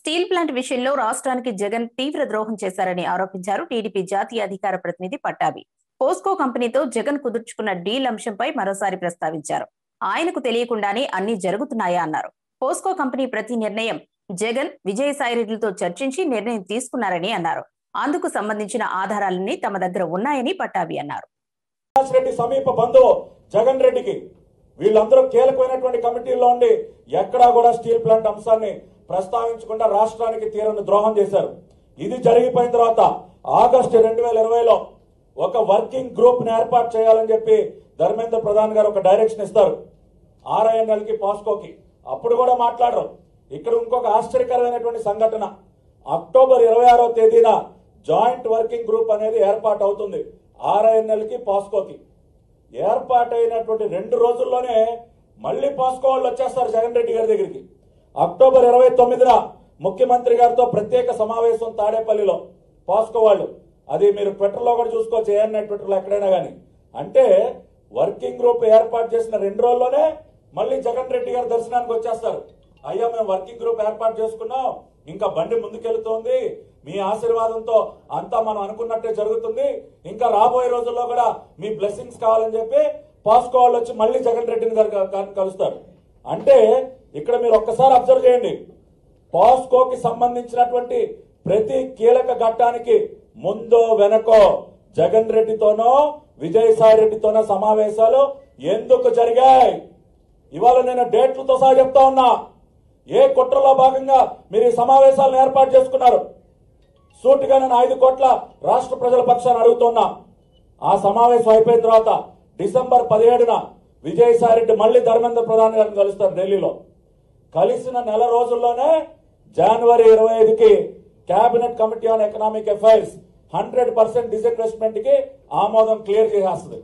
Steel plant విషయంలో రాష్ట్రానికి జగన్ తీవ్ర ద్రోహం చేశారని ఆరోపించారు టీడీపీ జాతీయ అధికార ప్రతినిధి పట్టాభి. పోస్కో కంపెనీతో జగన్ కుదుర్చుకున్న డీల్ అంశంపై మరోసారి ప్రస్తావించారు. ఆయనకు తెలియకుండానే అన్ని జరుగుతున్నాయా అన్నారు. పోస్కో కంపెనీ ప్రతి నిర్ణయం జగన్ విజయసాయిరెడ్డిలతో చర్చించి నిర్ణయం తీసుకున్నారని అన్నారు. అందుకు సంబంధించిన ఆధారాలన్నీ తమ దగ్గర ఉన్నాయని పట్టాభి అన్నారు. సమీప బంధువు జగన్ రెడ్డికి వీళ్ళందరూ కీలకమైనటువంటి కమిటీల్లో ఉండి ఎక్కడా కూడా స్టీల్ ప్లాంట్ అంశాన్ని ప్రస్తావించకుండా రాష్ట్రానికి తీరని ద్రోహం చేశారు. ఇది జరిగిపోయిన తర్వాత ఆగస్టు రెండు వేల ఇరవైలో ఒక వర్కింగ్ గ్రూప్ని ఏర్పాటు చేయాలని చెప్పి ధర్మేంద్ర ప్రధాన్ గారు ఒక డైరెక్షన్ ఇస్తారు. ఆర్ఐఎన్ఎల్కి పాస్కోకి. అప్పుడు కూడా మాట్లాడరు. ఇక్కడ ఇంకొక ఆశ్చర్యకరమైనటువంటి సంఘటన. అక్టోబర్ ఇరవై ఆరో తేదీన జాయింట్ వర్కింగ్ గ్రూప్ అనేది ఏర్పాటు అవుతుంది ఆర్ఐఎన్ఎల్కి పాస్కోకి. ఏర్పాటైనటువంటి రెండు రోజుల్లోనే మళ్ళీ పాస్కో వాళ్ళు వచ్చేస్తారు జగన్ రెడ్డి గారి దగ్గరికి. అక్టోబర్ ఇరవై తొమ్మిదిన ముఖ్యమంత్రి గారితో ప్రత్యేక సమావేశం తాడేపల్లిలో పాస్కో వాళ్ళు. అది మీరు ట్విట్టర్లో కూడా చూసుకోవచ్చు ఏఎన్ఐ ట్విట్టర్లో ఎక్కడైనా కానీ అంటే వర్కింగ్ గ్రూప్ ఏర్పాటు చేసిన రెండు రోజుల్లోనే మళ్ళీ జగన్ రెడ్డి గారి దర్శనానికి వచ్చేస్తారు. అయ్యా మేము వర్కింగ్ గ్రూప్ ఏర్పాటు చేసుకున్నాం. ఇంకా బండి ముందుకెళ్తోంది. మీ ఆశీర్వాదంతో అంతా మనం అనుకున్నట్టే జరుగుతుంది. ఇంకా రాబోయే రోజుల్లో కూడా మీ బ్లెస్సింగ్స్ కావాలని చెప్పి పాస్కో వాళ్ళు వచ్చి మళ్ళీ జగన్ రెడ్డిని గారు కలుస్తారు. అంటే ఇక్కడ మీరు ఒక్కసారి అబ్జర్వ్ చేయండి. పాస్కోకి సంబంధించినటువంటి ప్రతి కీలక ఘట్టానికి ముందో వెనకో జగన్ రెడ్డితోనో విజయసాయి రెడ్డితోనో సమావేశాలు ఎందుకు జరిగాయి? ఇవాళ నేను డేట్లతో సహా చెప్తా ఉన్నా. ఏ కుట్రలో భాగంగా మీరు ఈ సమావేశాలను ఏర్పాటు చేసుకున్నారు? సూటిగా నేను ఐదు కోట్ల రాష్ట్ర ప్రజల పక్షాన్ని అడుగుతున్నా. ఆ సమావేశం అయిపోయిన తర్వాత డిసెంబర్ పదిహేడున విజయసాయి రెడ్డి మళ్ళీ ధర్మేంద్ర ప్రధాని గారిని కలుస్తారు ఢిల్లీలో. కలిసిన నెల రోజుల్లోనే జనవరి ఇరవై ఐదుకి cabinet committee on economic affairs hundred percent డిస్ఇన్వెస్ట్మెంట్కి ఆమోదం క్లియర్ చేసేస్తుంది.